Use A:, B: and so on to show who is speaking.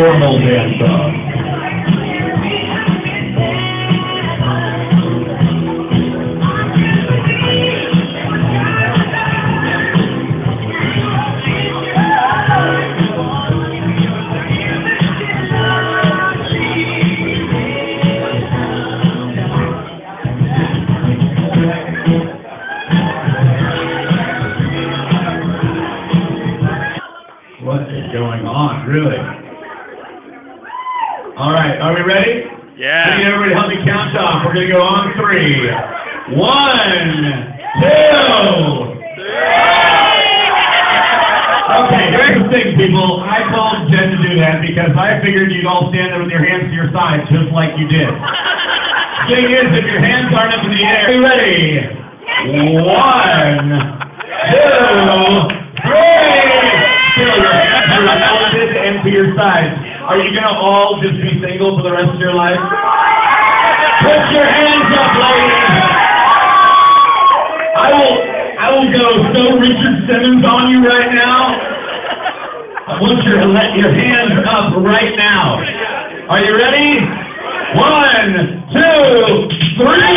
A: dance off. What is going on, really? All right, are we ready?
B: Yeah.
A: everybody help me count off. We're gonna go on three. One, two. Okay, here's the thing, people. I called Jen to do that because I figured you'd all stand there with your hands to your sides, just like you did. Thing is, if your hands aren't up in the air, are you ready? One, two, three. Still, your hands are elevated and to your sides. Are you gonna all just be single for the rest of your life? Put your hands up, ladies. I will, I will go so Richard Simmons on you right now. I want you to let your hands up right now. Are you ready? One, two, three.